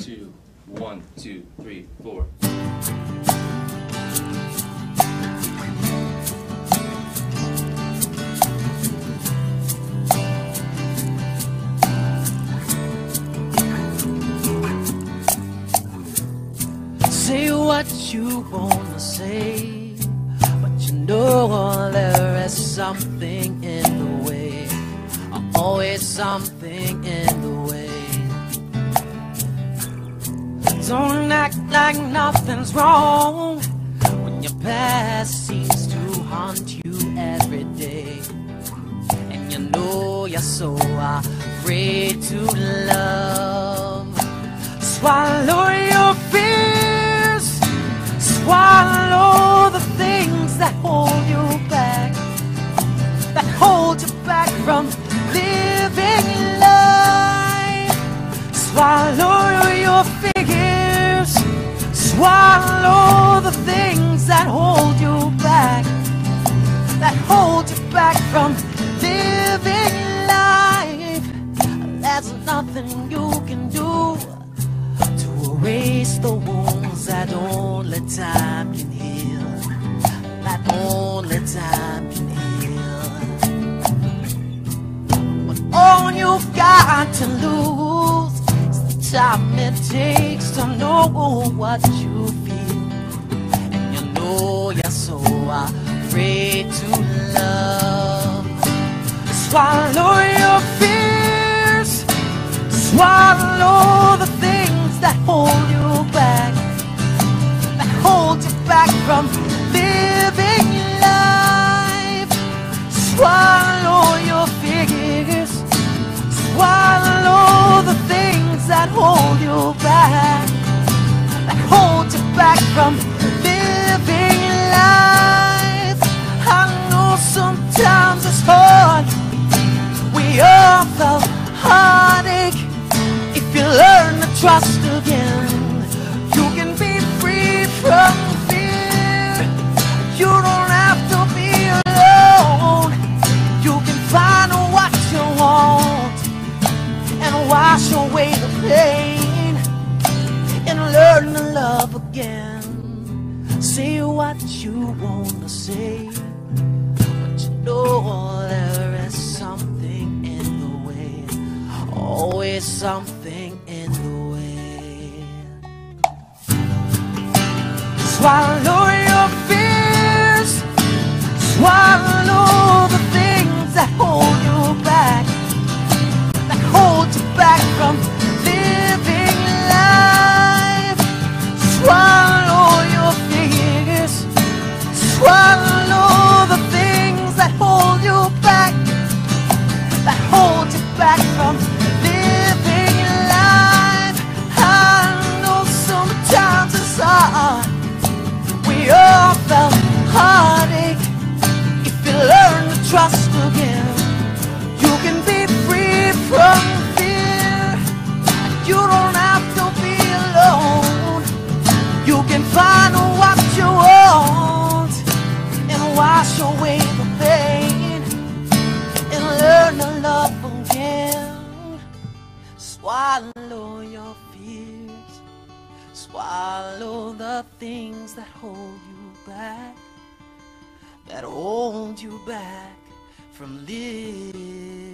two, one, two, three, four. Say what you wanna say, but you know there is something in the way. Always something in the way. Don't act like nothing's wrong when your past seems to haunt you every day. And you know you're so afraid to love. Swallow your fears. Swallow the things that hold you back. That hold you back from living life. Swallow your fears. Swallow the things that hold you back. That hold you back from living life. There's nothing you time it takes to know what you feel. And you know you're so afraid to love. Swallow your fears. Swallow the things that hold you back, that hold you back from living hold you back, that hold you back from living life. I know sometimes it's hard. We all felt heartache. If you learn to trust again, you can again. Say what you want to say, but you know there is something in the way. Always something in the way. Swallow trust again, you can be free from fear. You don't have to be alone. You can find what you want and wash away the pain and learn to love again. Swallow your fears, swallow the things that hold you back, that hold you back from living.